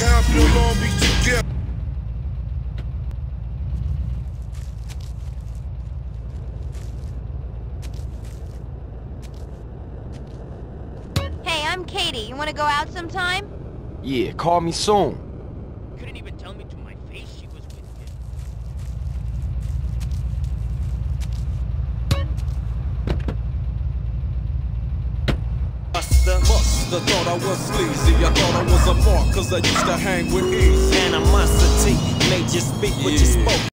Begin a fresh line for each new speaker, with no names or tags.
to Long Beach together.
Hey, I'm Katie. You want to go out sometime?
Yeah, call me soon.
Couldn't even tell me to my face she was
Buster thought I was sleazy. I thought I was a mark, cause I used to hang with Eazy.
Animosity made you speak what you spoke.